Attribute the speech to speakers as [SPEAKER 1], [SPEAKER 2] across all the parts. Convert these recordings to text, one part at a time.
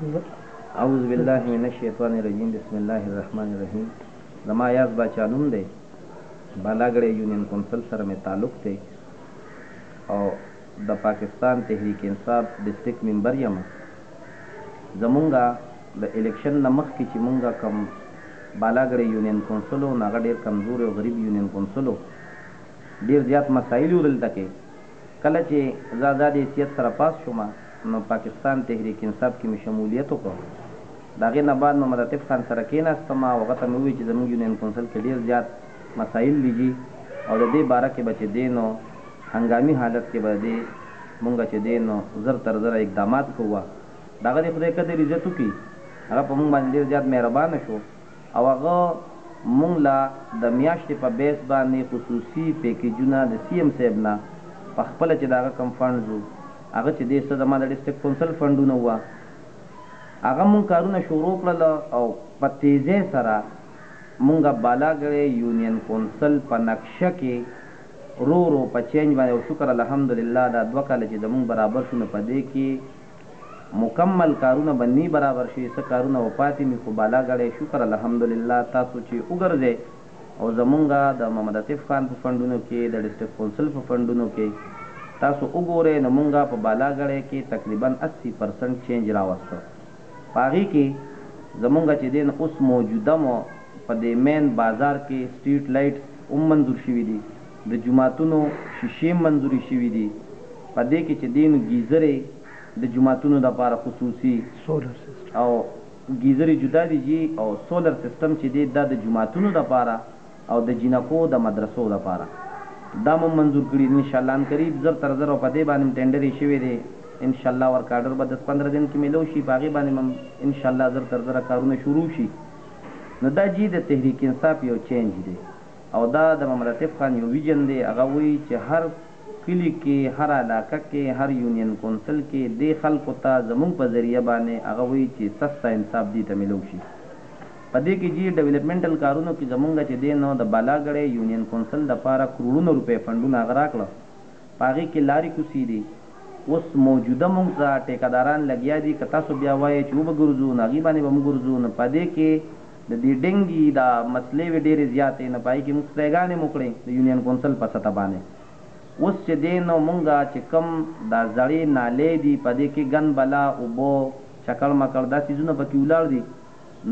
[SPEAKER 1] اعوذ بالله من الشیطان الرجیم بسم الله الرحمن الرحیم زما یاز باچا نوم دی بالاګړې یونین کونسل سره مې تعلق دی او د پاکستان تحریک انصاف ډیسټریکټ ممبر یم زمونږه د الیکشن نه مخکې چې مونږه کم بالاګړې یونین کونسل او هغه ډیر کمزور او غریب یونین کونسل ډیر زیات مسایل دلته کې کله چې زه ازاد حیثیت سره پاس شوم نو پاکستان تحریک انصاف کې مې شمولیت وکړ، د هغې نه بعد محمد عاطف خان سره کیناستم او هغه ته مې وویل چې زموږ یونین کونسل کې ډیر زیات مسایل دي جی او د دې باره کې به چې دی نو هنګامي حالت کې به دې موږ چې دی نو زر تر زره اقدامات کوو، د هغه دې خدای قدر عزت وکړي هغه په موږ باندې ډیر زیات مهربانه شو. او هغه مونږ له د میاشتې په بیس باندې خصوصي پیکیجونه د سی ایم صیب نه په خپله چې د هغه کوم فنډز وو هغه چې دې څه زما د ډسټرکټ کونسل فنډونه وه هغه مونږ کارونه شروع کړل او په تیزې سره مونږ بالا ګړې یونین کونسل په نقشه کې رو رو په چینج باندې او شکر الحمدالله دا دوه کاله چې زمونږ برابر شو نو په دې کې مکمل کارونه به نی برابر شی څه کارونه به پاتی می خو بالا ګړی شکر الحمدلله تاسو چی وګرځی او زمونږ د محمدعطف خان په فنډونو کی د ډسټرک کونسل په فنډونو کی تاسو وګوری نو مونږ په بالا ګړی کی تقریبا اسی پرسنټ چینج راوستو په هغی کی زمونږ چی دی نو اوس موجوده مو په دی مین بازار کی سټریټ لایټس هم منظور شوی دی. د جوماتونو شیشې منظورې شوې دي په دې کې چې دې نو ګیزرې د جوماتونو لپاره خصوصي او ګیزرې جدا دي جي او سولر سیستم چې دې دا د جوماتونو لپاره او د جینکو د مدرسو لپاره دا مو منظور کړي دي انشاءالله ان قریب زر تر زر او په دې باندې هم ټینډرې شوې دې انشاءالله ورک آرډر به دس پندره دن کې میلو شي په هغې باندې به هم انشاءالله زر تر زره کارونه شروع شي نو دا جي د تحریک انصاف یو چینج دې. او دا د مملطف خان یو ویژن دی، هغه وایي چې هر کلي کې، هره علاقه کې، هر یونین کونسل کې دې خلکو ته زموږ په ذریعه باندې هغه وایي چې سسته انصاف دې ته میلو شي. په دې کې جي ډویلپمنټل کارونو کې زموږ چې دی نو د بالا ګړۍ یونین کونسل د پاره کروړونه روپۍ فنډونه هغه راکړه، په هغې کې لارې کوڅې دي، اوس موجوده موږ ته ټیکه داران لګیا دي، که تاسو بیا وایې چې وبه ګرځو نو هغې باندې به هم ګرځو، نو په دې کې د دي ډنګي دا مسلې وي ډيري زياتي نو په هغي کي موږ سپري ګاني مو کړي د يونين کونسل په سطح باندي اوس چي دي نو موږ چي کوم دا زړي نالي دي په دي کي ګن بلا اوبو چکړ مکړ دا څيزونه په کي ولاړ دي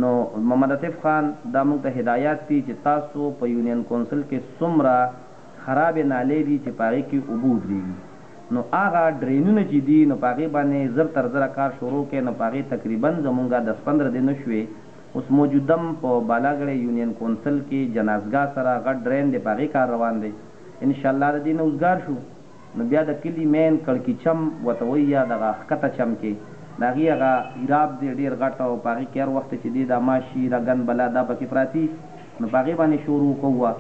[SPEAKER 1] نو محمد اطيف خان دا موږ ته هدايات پي چي تاسو په يونين کونسل کي څومره خرابي نالي دي چي په هغي کي اوبه ودريږي نو هغه ډرينونه چي دي نو په هغي باندي زر تر زره کار شروع کړي نو په هغي تقريبا زموږ دسپندره دي نشوي اوس موجودم په بالا ګړی یونین کونسل کی جنازګاه سره غټ ډرین دی په هغی کار روان دی انشاالله د دی نه اوزګار شو نو بیا د کلی مین کړکی چم وته وایی یا دغه ښکته چم کی د هغی هغه حیراب دی ډیر غټ او په هغی کی هر وخت چی دی دا ماشی رګن بلا دا پکی پراتی نو په هغی باندی شورو کوه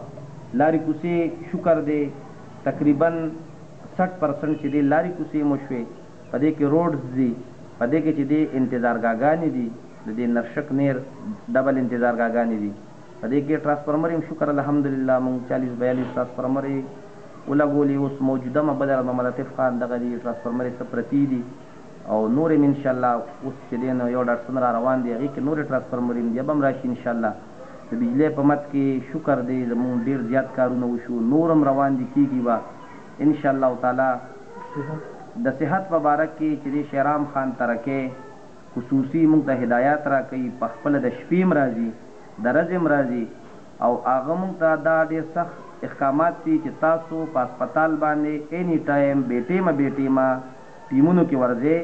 [SPEAKER 1] لاری کوسی شکر دی تقریبا سټ پرسنټ چی دی لاری کوسی مو شوی. په دې کې روډز دي، په دې کې چې دې انتظارګاګانې دي، د دې نرشک نېر ډبل انتظارګاګانې دي، په دې کې ټراسفرمرې هم شکر الحمدلله مونږ چاليس بياليس ټراسفرمرې ولګولې اوس موجوده مبله د محمد عاطف خان دغه دي ټراسفرمرې څه پرتې دي او نورې هم انشاالله اوس چې دی نو يو ډاټسن را روان دی هغې کې نورې ټراسفرمرې هم دي هبه هم راشي انشاالله د بجلۍ په مد کې شکر دی زمونږ ډېر زيات کارونه وشو نور هم روان دي کيږي به. ان شاء الله تعالی د صحت په باره کښې چې دې شیرام خان ترکې خصوصي مونږ ته هدایات راکوي په خپله د شپې هم راځي د رځې هم راځي او هغه مونږ ته دا ډیر سخت اخکامات دي چې تاسو په هسپتال باندې ایني ټایم بې ټیمه بې ټیمه ټیمونو کښې ورځې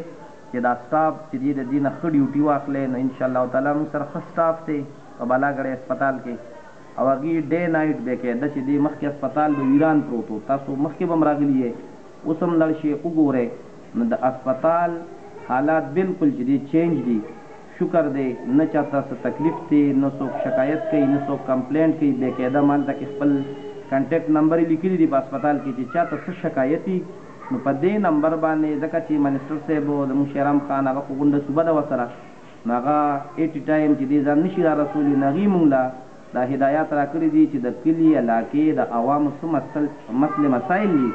[SPEAKER 1] چې دا سټاف چې دې د دې نه ښه ډیوټي واخلې نو ان شاء الله تعالی مونږ سره ښه سټاف دې په بالاګړې هسپتال کښې. او هغه ډی نایټ دی که دچې دی مخکې هسپتال به ویران پروت و تاسو مخکې به هم راغلي یی اوس هم لړ شی وګورئ نو د هسپتال حالات بلکل چې دی چینج دي شکر دی نه چاته څه تکلیف دی نه څوک شکایت کوي نه څوک کمپلینټ کوي بقیده ما هلته کې خپل کنټیکټ نمبر لیکلي دي په هسپتال کې چې چاته څه شکایت وي نو په دی نمبر باندې ځکه چې منسټر صاحب او زموږ شیرام خان هغه خو غونډه صوبه ده ورسره نو هغه ایټی ټایم چی دی ځان نشی را رسولی نو هغی مونږ له دا هدایات را کړی دی چی د کلی علاقی د عوامو څه مسل مسلی مسایل دی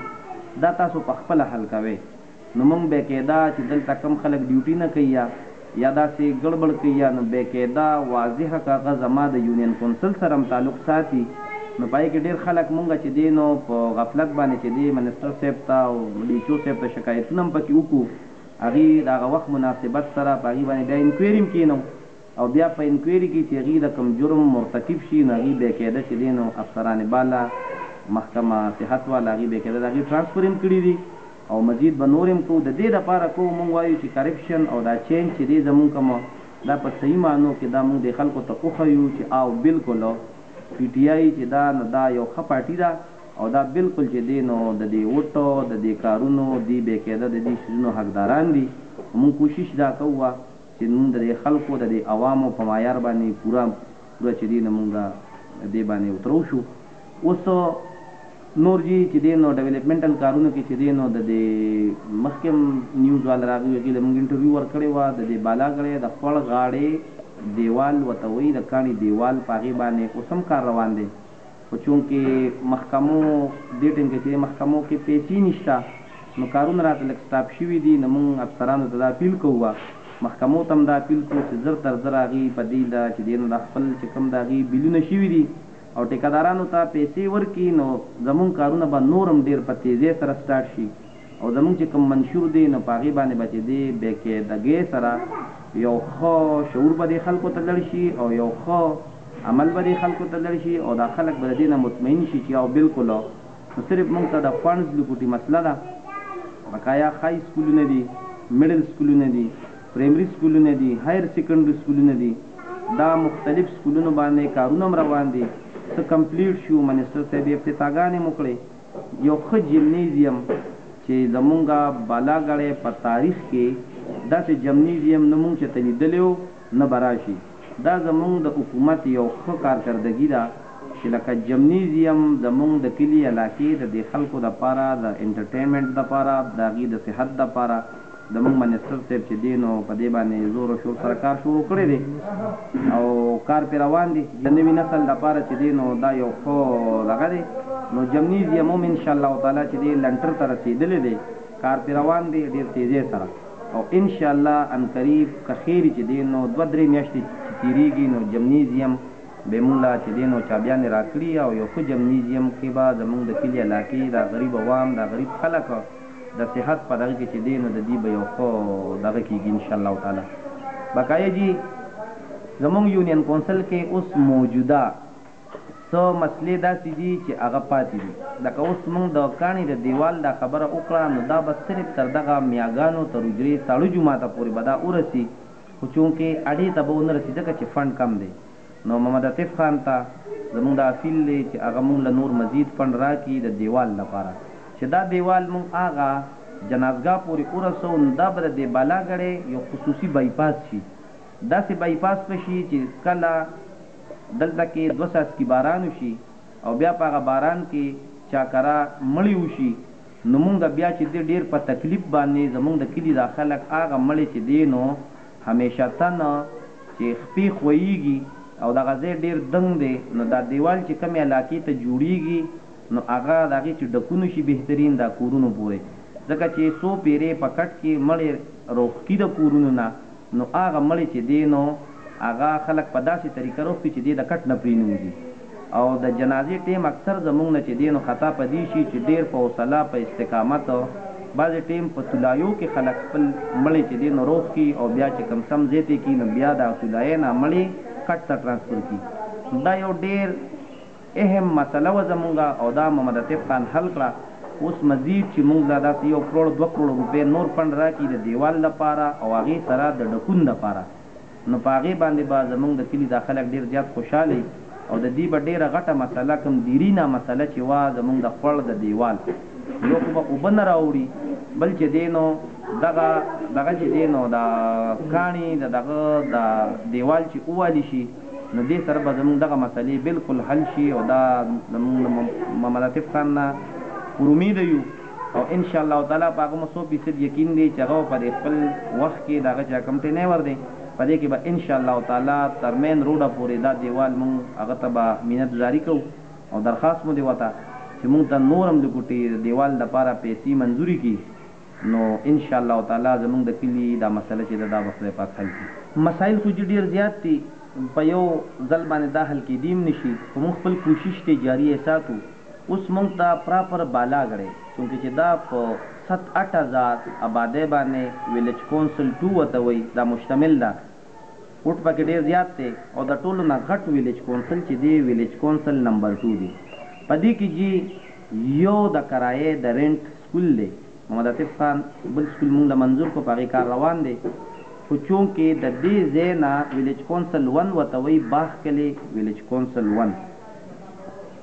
[SPEAKER 1] دا تاسو په خپله حل کوی نو مونږ به قیده چی دلته کم خلک ډیوټی نه کوی یا یا داسی ګړ بړ کوی یا نو به قیده واضح که هغه زما د یونین کونسل سره هم تعلق ساتی نو په هغی کی ډیر خلک مونږ چی دی نو په غفلت باندی چی دی منسټر صاحب ته او ډیچو صاحب ته شکایتونه هم پکی وکړو. هغوی د هغه وخت مناسبت سره په هغوی باندې بیا انکویري هم کینوو او بیا په انکویري کې چې هغوی د کوم جرم مرتکب شي نو هغوی بې قیده چې دی نو افسران بالا محکمه صحت والا هغوی بې قیده د هغوی ټرانسفر هم کړي دي او مزید به نور هم کوو د دې لپاره کوو موږ وایو چې کریپشن او دا چینج چې دی زموږ کوم دا په صحیح معنو کې دا موږ دې خلکو ته وښیو چې آو بالکل پي ټي آی چې دا نو دا یو ښه پارټي ده. او دا بلکل چې دی نو د دې وټ او د دې کارونو دی بې قیده د دې شیزونو حقداران دي او مونږ کوشش دا کوو چې مونږ د دې خلکو د دې عوامو په معیار باندې پوره پوره چې دی نو مونږ دې باندې اترو شو اوس نور جی چې دی نو ډویلپمنټل کارونو کې چې دی نو د دې مخکې هم نیوز والا راغلي وو هغوی له مونږ انټرویو ورکړې وه د دې بالا ګړۍ د خوړ غاړې دیوال وته وایي د کاڼي دیوال په هغې باندې اوس هم کار روان دی. خو چونکه محکمو دې ټينګ کړه چې دې محکمو کې پيسي نشته نو کارونه راته لږ سټاپ شوي دي نو مونږ افسرانو ته دا اپيل کوو محکمو ته هم دا اپيل کوو چې زر تر زره هغوي په دې هيله چې دې نو دا خپل چې کوم د هغوي بيلونه شوي دي او ټيکه دارانو ته پيسي ورکړي نو زمونږ کارونه به نور هم ډير په تيزي سره سټارټ شي. او زموږ چې کوم منشور دی نو په هغې باندې به چې دی بې قیده ګۍ سره یو ښه شعور به دې خلکو ته لړ شي او یو ښه عمل به دې خلکو ته لړ شي او دا خلک به د دې نه مطمئین شي چې او بلکل نو صرف موږ ته د فنډز لکوټي مسله ده بقایا خای سکولونه دي مډل سکولونه دي پرایمري سکولونه دي هایر سیکنډري سکولونه دي دا مختلف سکولونو باندې کارونه هم روان دي څه کمپلیټ شو منسټر صاحب افتتاحګانې مو کړې یو ښه جمنیزیم چی زمونږ بالا ګړی په تاریخ کی داسی جمنیزیم نه مونږ چاته لیدلی او نه به راشی دا زمونږ د حکومت یو ښه کارکردګی ده چی لکه جمنیزیم زمونږ د کلی علاقی د دی خلکو لپاره د انټرټیمنټ لپاره د هغی د صحت لپاره زموږ منسټر صاحب چې دې نو په دې باندې زور او شور سره کار شروع کړی دی او کار پرې روان دی د نوي نسل لپاره چې دې نو دا یو ښه دغه دی نو جمنیزیم هم ان شاء الله تعالی چې دې لنټر ته رسیدلی دی کار پرې روان دی ډیر تیزې سره او ان شاء الله ان قریب که خیری چې دې نو دوه درې میاشتې چې تیریږي نو جمنیزیم به موږ لا چې دې نو چابیانې راکړي او یو ښه جمنیزیم کې به زموږ د کلي علاقې دا غریب عوام دا غریب خلک دصحت په دغه کې چې دې نو ددي به یو ښه دغه کیږي ان شاءالله تعالی بقایه جی زمونږ یونین کونسل کې اوس موجوده څه مسلې داسې دي چې هغه پاتې دي لکه اوس مونږ د کاڼي د دیوال دا خبره وکړه نو دا به صرف تر دغه میاګانو تر حجرې ساړه جوماته پورې به دا ورسي خو چونکې اډې ته به ونه رسي ځکه چې فنډ کم دی نو محمد عطف خان ته زموږ دا اپیل دی چې هغه موږ له نور مزید فنډ راکړي د دیوال لپاره چې دا دیوال موږ هغه جنازګاه پورې ورسوو نو دا به د دې بالا ګړۍ یو خصوصي بای پاس شي داسې بای پاس به شي چې کله دلته کې دوه څاڅکي باران وشي او بیا په هغه باران کې چاکره مړي وشي نو موږ بیا چې دې ډیر په تکلیف باندې زموږ د کلي دا خلک هغه مړي چې دی نو همېشه ته نه چې خپې خوېېږي او دغه ځای ډېر دنګ دی نو دا دېوال چې کومې علاقې ته جوړېږي نو هغه د هغې چې ډکونو شي بهترین دا کورونو پورې ځکه چې څو پېرې په کټ کې مړې روښکي د کورونو نه نو هغه مړې چې دی نو هغه خلک په داسې طریقه روښکي چې دی د کټ نه پرې نه وځي. او د جنازې ټېم اکثر زموږ نه چې دې نو خطا په دې شي چې ډېر په حوصله په استقامت بعضې ټېم په طلایو کې خلک خپل مړې چې دې نو روغ کړي او بیا چې کوم سم ځای ته کړي نو بیا د طلایې نه مړې کټ ته ټرانسفر کړي نو دا یو ډېر اهم مسله وه زموږ او دا محمد عطیف خان حل کړه اوس مزید چې موږ له داسې یو کروړ دوه کروړ روپۍ نور فنډ راکړي د دېوال لپاره او هغې سره د ډکون لپاره. نو په هغې باندې به زمونږ د کلي دا خلک ډېر زیات خوشحاله وي او د دوی به ډېره غټه مسله کوم دیرینه مسله چې وه زمونږ د خوړ د دېوال یو خو به اوبه نه راوړي بل چې دی نو دغه دغه چې دی نو د کاڼي د دغه د دېوال چې ووالي شي نو دې سره به زمونږ دغه مسلې بالکل حل شي او دا زمونږ د مملطف خان نه پر امید یو. او ان شاء الله تعالی په هغه مو څو فیصد یقین دی چې هغه به په دې خپل وخت کې د هغه چا کوم ټینې ور دی په دې کې به ان شاء الله تعالی تر مین روډه پورې دا دیوال مونږ هغه ته به مینت جاري کوو او درخواست مو دی ورته چې مونږ ته نور هم د کوټې د دیوال لپاره پیسې منظورې کړي نو ان شاء الله تعالی زمونږ د کلي دا مسله چې ده دا به خدای پاک حل کړي. مسایل خو جي ډیر زیات دي په یو ځل باندې دا حل کیدی هم نشي خو مونږ خپل کوشش دی جاري ساتو. اوس مونږ ته پراپر بالا ګړی چونکه چه دا په ست اټ هزار ابادی باندی ویلج کونسل ټو ته وایی دا مشتمل ده وټ پکی ډیر زیات دی او د ټولو نه غټ ویلج کونسل چه دی ویلج کونسل نمبر ټو دی په دی کی جی یو د کرایه د رینټ سکول دی محمد عاطف خان بل سکول مونږ له منظور کو په هغی کار روان دی خو چونکه د دی ځای نه ویلج کونسل ون وته وایی باغ کلی ویلج کونسل ون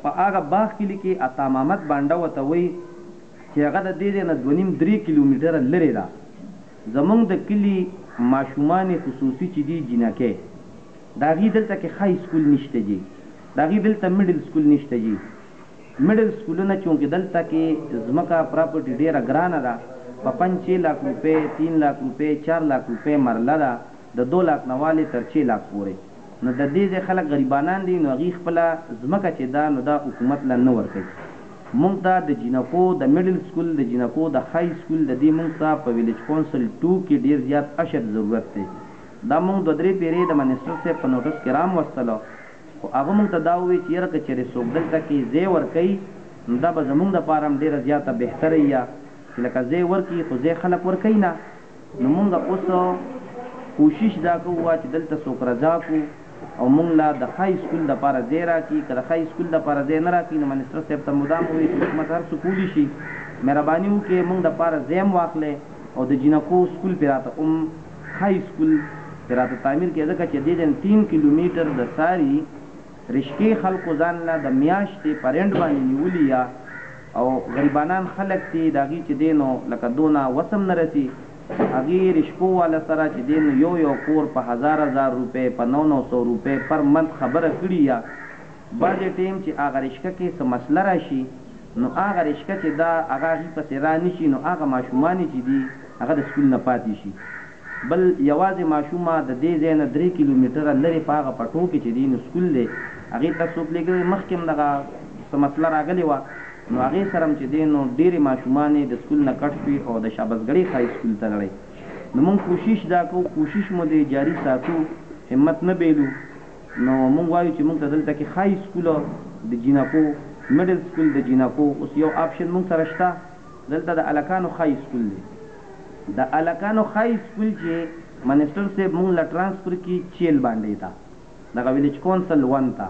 [SPEAKER 1] په هغه باغ کلي کې عطامحمد بانډه ورته وایي چې هغه د دې ځای نه دوه نیم درې کیلومتره لرې ده، زموږ د کلي ماشومانې خصوصي چې دي جینکۍ د هغوی دلته کې های سکول نشته جي، د هغوی دلته مډل سکول نشته جي، مډل سکولونه چونکې دلته کې ځمکه پراپرټي ډېره ګرانه ده په پنج چه لاک روپۍ، تین لاک روپۍ، چار لاک روپۍ مرله ده د دو لاک نه والې تر چه لاک پورې. نو د دې ځای خلک غریبانان دي نو هغوی خپله ځمکه چې ده نو دا حکومت له نه ورکوي مونږ ته د جینکو د مډل سکول د جینکو د های سکول د دې مونږ ته په ویلج کونسل ټو کې ډیر زیات اشد ضرورت دی دا مونږ دوه درې پیرې د منسټر صاحب په نوټس کې رام وستل خو هغه مونږ ته دا ووی چې یره که چیرې څوک دلته کې ځای ورکوي نو دا به زمونږ لپاره هم ډیره زیاته بهتره وي یا چې لکه ځای ورکړي خو ځای خلک ورکوي نه. نو مونږ اوس کوشش دا کوو چې دلته څوک رضا کړو او مونږ له د های سکول لپاره ځای راکړي، که د های سکول لپاره ځای نه راکړي نو منسټر صاحب ته مدام وایو چې حکومت هر څه کولی شي، مهرباني وکړئ مونږ لپاره ځای هم واخلئ او د جینکو سکول پرې راته هم های سکول پرې راته تعمیر کړئ، ځکه چې دې ځای نه تین کیلومتر د ساري. رشکی خلکو ځان له د میاشتی په رینټ باندی نیولی یا او غریبانان خلک تی د هغی چی دی نو لکه دونه وس هم نه رسی هغی رشکو واله سره چی دی نو یو یو کور په هزار هزار روپی په نو نو سو روپی پر منت خبره کړی یا بعضی ټیم چی هغه رشکه کی څه مسله راشی نو هغه رشکه چی ده هغه هغی پسی را نشی نو هغه ماشومانی چی دی هغه د سکول نه پاتی شی. بل یوازې ماشومه د دې ځای نه درې کیلو میټره لرې په هغه پټو کې چې دی نو سکول دی هغې ته څوک لېږلی دی، مخکې هم دغه څه مسله راغلې وه نو هغې سره هم چې دی نو ډېرې ماشومانې د سکول نه کډ شوې او د شابسګړې خای سکول ته لړی نو مونږ کوشش دا کوو کوشش مو دی جاري ساتو همت نه بېلو نو مونږ وایو چې مونږ ته دلته کې خای سکول د جینکو مډل سکول د جینکو اوس یو آپشن مونږ سره شته دلته د هلکانو خای سکول دی. د الکانو ښای اسکول چی منسټر صیب مونږ له ټرانسفر کی چیل باندی ته دغه ویلیج کونسل ون ته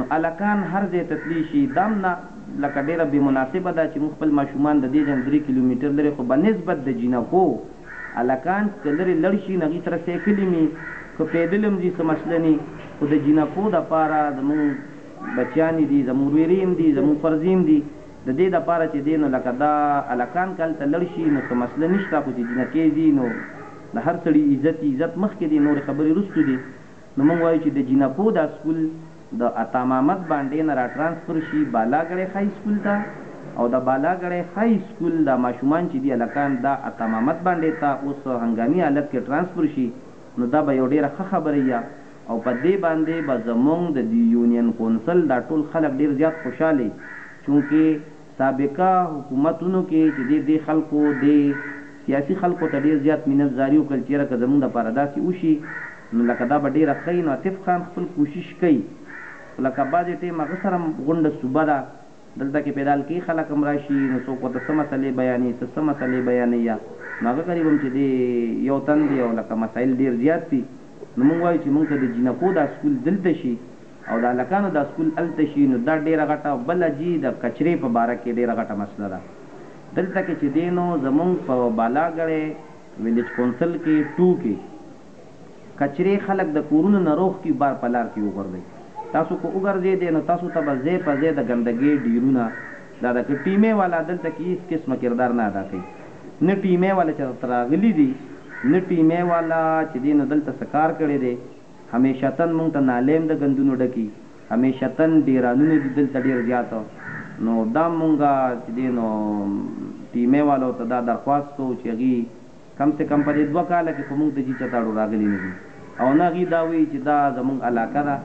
[SPEAKER 1] نو الکان هر ځای ته تلی شی دام نا لکه ډیره بی مناسبه ده چی مونږ خپل ماشومان ددی ځای نه دری کیلومیټر لری خو به نسبت د جینکو الکان چی ته لری لړ شی نو هغی سره سایکلی می که پیدل هم ځی څه مسله نی خو د جینکو لپاره زمونږ بچیانی دی زمونږ رویری هم دی زمونږ فرضی هم دی. د دې دپاره چې دی نو لکه دا هلکان که هلته لړ شي نو څه مسله نشته خو چې جینکۍ ځي نو د هر سړي عزت يي عزت مخکې دی نورې خبرې وروسته دي نو موږ وایو چې د جینکو دا سکول د عطامحمد بانډې نه را ټرانسفر شي بالاګړی های سکول ته او د بالاګړی های سکول دا ماشومان چې دي هلکان دا عطامحمد بانډې ته اوس هنګامي حالت کې ټرانسفر شي نو دا به یو ډېره ښه خبره يي. او په دې باندې به زمونږ د دې یونین کونسل دا ټول خلک ډیر زیات خوشحاله وي چونکه سابقه حکومتونو کې چې دې دې خلکو دې سیاسي خلکو ته ډیر زیات مینت زاري وکړل چې یاره که زمونږ لپاره داسې وشي نو لکه دا به ډیره ښه وي نو عاطف خان خپل کوشش کوي خو لکه بعضې ټیم هغه سره هم غونډه صوبه ده دلته که پيدال کښې خلق هم راشي نو څوک ورته څه مسئلې بياني ته څه مسئلې بياني يا نو هغه غريب هم چې دې يو تن دې او لکه مسائل ډير زيات دي نو مونږ وايو چې مونږ ته د جينکو دا سکول دلته شي او د هلکانو دا سکول هلته شي نو دا ډيره غټه او بله جي د کچرې په باره کښې ډيره غټه مسئله ده دلته کښې چې دې نو زمونږ په بالا ګړې ويليج کونسل کښې ټو کښې کچرې خلک د کورونو نه روغ کی بار په لار کی وغورځی تاسو که وګرځیدې نو تاسو ته به ځای په ځای د ګندګې ډیرونه داده که ټیمه والا دلته کی هیڅ قسمه کردار نه ادا کوي نه ټیمه والا چه دلته راغلي دي نه ټیمه والا چه دی نو دلته څه کار کړی دی همیشتن مونږ ته نالیم د ګندونو ډکی همیشتن ډیرانونه دي دلته ډیر زیات نو دا مونږ چه دی نو ټیمه والو ته دا درخواست کوو چه هغوی کم سه کم په دې دوه کاله کې په مونږ ته جي چتاړو راغلي نه دي او نه هغوي دا ويي چې دا زمونږ علاقه ده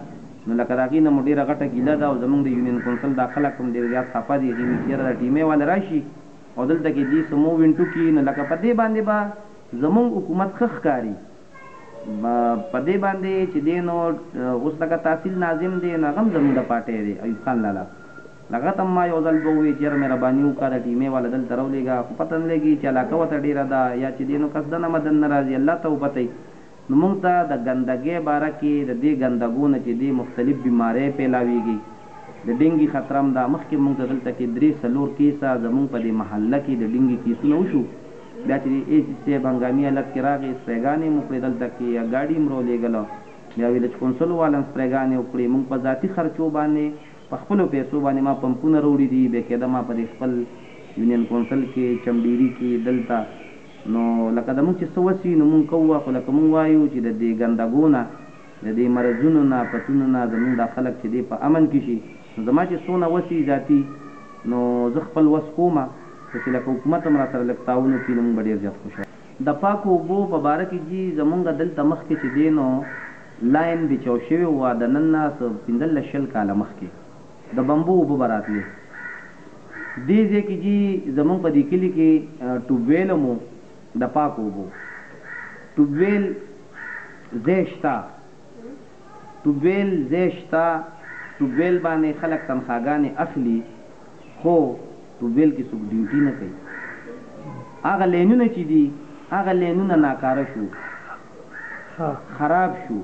[SPEAKER 1] نو لکه د هغوي نه مو ډيره غټه ګيله ده او زمونږ د يونين کونسل دا خلک هم ډير زيات خفه دي هغوي وي چې يره دا ټيمه واله راشي او دلته کې دي سمو وينټو کي نو لکه په دې باندې به زمونږ حکومت ښه ښکاري په دې باندې چې دې نو اوس لکه تحصيل ناظم دې نو هغه هم زمونږ د پارټۍ دې ايوب خان لالا. لغت هم ما یو ځل دوه ووې چې یاره مهرباني وکړه د ټیمې والا دلته راولیږه خو پته نه لګیږي چې علاقه ورته ډیره ده یا چې دی نو قصدن عمدن نه راځي الله ته وبتۍ نو مونږ ته د ګندګۍ باره کې د دې ګندګو نه چې دې مختلف بیمارۍ پیلاویږی د ډینګي خطره هم ده مخکې مونږ ته دلته کې درې څلور کیسه زمونږ په دې محله کې د ډینګي کیسونه وشو بیا چې دې اې سي صیب هنګامي حالت کې راغې سپریګانې مو کړې دلته کې ګاډي هم رولیږله بیا ویلج کونسل والن سپریګانې وکړې مونږ په ذاتي خرچو باندې په خپلو پیسو باندې ما پمپونه روړي دي بې قیده ما په دې خپل یونین کونسل کې چمډیري کې دلته نو لکه د مونږ چې څه وس وي نو مونږ کوو خو لکه مونږ وایو چې د دې ګندګو نه د دې مرضونو نه افتونو نه زمونږ دا خلک چې دې په امن کې شي نو زما چې څونه وس وي ذاتي نو زه خپل وس کوم که چې لکه حکومت هم راسره لږ تعاون وکړي نو مونږ به ډیر زیات خوشحاله دپاکو اوبو په باره کې جي زمونږ دلته مخکې چې دې نو. لاین به چوپ شوی وو د نن نه څه پنځلس شل کاله مخکې د بمبو اوبه به راتلې دې ځای کې جی زمونږ په دې کلي کې ټوبویل هم وو د پاکو اوبو ټوبویل ځای شته ټوبویل ځای شته ټوبویل باندې خلک تنخاګانې اخلي. خو ټوبویل کې څوک ډیوټي نه کوي هغه لینونه چې دي هغه لینونه ناکاره شو خراب شو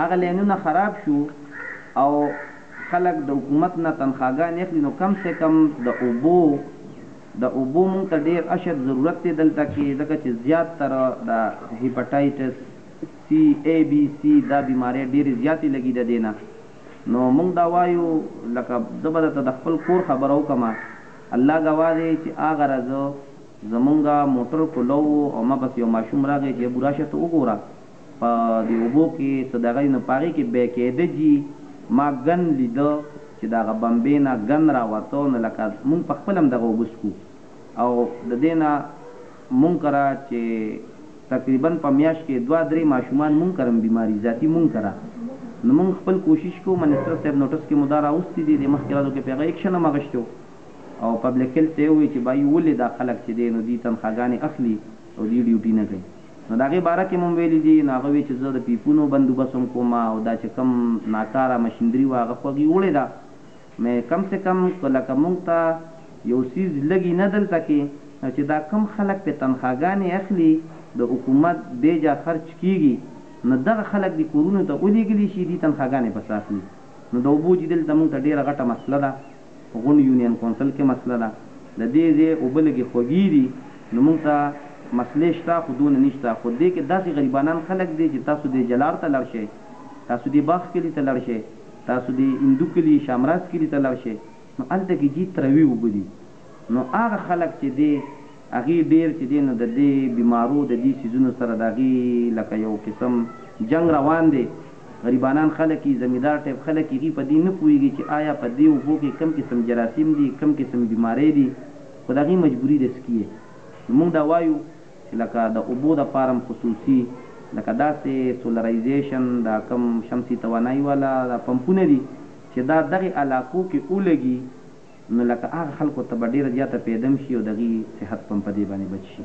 [SPEAKER 1] هغه لینونه خراب شو او خلک د حکومت نه تنخواګانې اخلي نو کم سه کم د اوبو د اوبو مونږ ته ډیر اشد ضرورت دی دلته کې ځکه چې زیات تر د هیپاټایټس سی ای بی سی دا بیماری ډیرې زیاتې لګي د دینه نو موږ دا وايو لکه زه به درته د خپل کور خبره وکړم، الله ګواه دی چې هغه راز زمونږ موټر کولو وو او ما پسې یو ماشوم راغی چې ابو راشه ته وګوره په دې اوبو کې څه دغه دي نو په هغې کې بې قیده جي ما ګن لیده چې د هغه بمبې نه ګن راوته نو لکه موږ پخپله هم دغه اوبه څکو او د دې نه مونږ کره چه تقریبا په میاشت کې دوه درې ماشومان مونږ کره هم بیماری زیاتی مونږ کره نو مونږ خپل کوشش کوو منسټر صاحب نوټس کې مو دا راوستی دی دی مخکی ورځو کې په هغه اکشن هم اغشتی وو او پبلک هیلت ته یې وویل چه بایی ولی دا خلک چه دی نو دوی تنخاګانی اخلی او دوی ډیوټی نه کوي نو د هغې باره کې مو هم ویلی دی نو هغه وی چه زه د پیپونو بندوبست هم کوم او دا چه کوم ناکاره مشیندری وه هغه خو هغوی وړی ده. مې کم سه کم که لکه مونږ ته یو څیز لګي نه دلته کې نو چې دا کوم خلک پې تنخاګانې اخلي د حکومت بې جا خرچ کیږي نو دغه خلک دې کورونو ته ولیږلي شي دي تنخاګانې په څه اخلي نو د اوبو چې دلته مونږ ته ډیره غټه مسله ده په غونډ یونین کونسل کې مسله ده د دې ځې اوبه لږې خوږې دي نو مونږ ته مسلې شته خو دونه نشته خو دې کې داسې غریبانان خلک دې چې تاسو دې جلار ته لړ شئ تاسو دې باغ کلي ته لړ شئ تاسو دې هندو کلي شامراز کلي ته لاړ شئ نو هلته کې جي تروي اوبه دي نو هغه خلک چې دې هغې ډېر چې دې نو ددې بیمارو ددې څیزونو سره د هغې لکه یو قسم جنګ روان دی غریبانان خلک یي زمیندار ټایپ خلک یي هغوی په دې نه پوهیږي چې آیا په دې اوبو کې کوم قسم جراثیم دي کوم قسم بیمارۍ دي خو د هغوی مجبوري ده څکي یې نو موږ دا وایو لکه د اوبو د فارم خصوصي لکه داسې سولرایزیشن دا کوم شمسي توانایي والا دا پمپونه دي چې دا دغې علاقو کې ولګي نو لکه هغه خلکو ته به ډېره زیاته پیده هم شي او د هغوي صحت به هم په دې باندې بچ شي.